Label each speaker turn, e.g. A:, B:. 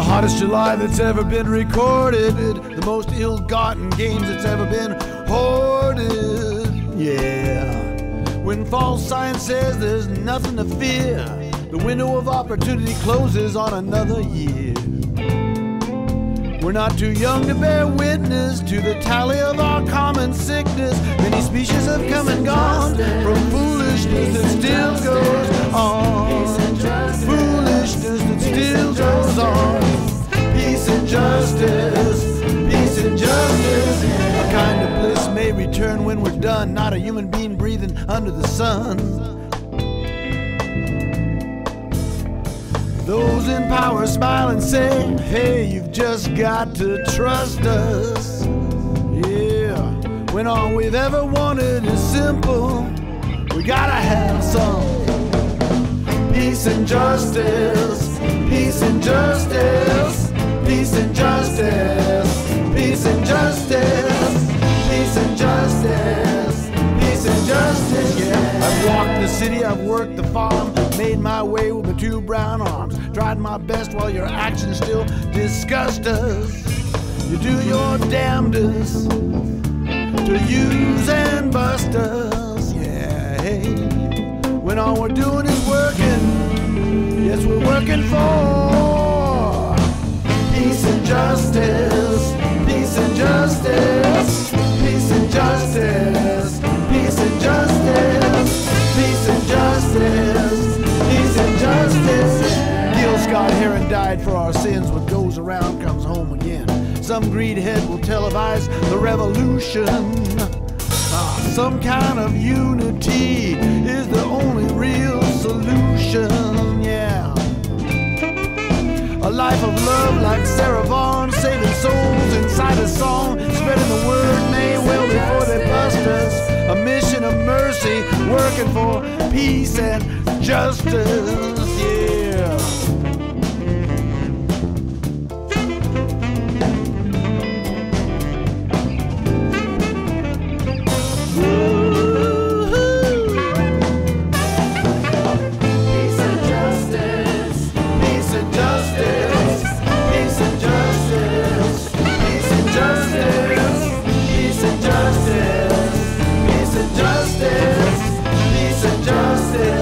A: hottest July that's ever been recorded, the most ill gotten games that's ever been hoarded. Yeah. When false science says there's nothing to fear, the window of opportunity closes on another year. We're not too young to bear witness to the tally of our common sickness. Many species have come and gone done. Not a human being breathing under the sun. Those in power smile and say, Hey, you've just got to trust us. Yeah, when all we've ever wanted is simple, we gotta have some peace and justice, peace and justice, peace and justice, I've worked the farm, made my way with my two brown arms, tried my best while your actions still disgust us. You do your damnedest to use and bust us. Yeah, hey, when all we're doing is working, yes, we're working for peace and justice, died for our sins. What goes around comes home again. Some greed head will televise the revolution. Ah, some kind of unity is the only real solution. Yeah. A life of love like Sarah Vaughan, saving souls inside a song, spreading the word may well before they bust us. A mission of mercy, working for peace and justice. justice.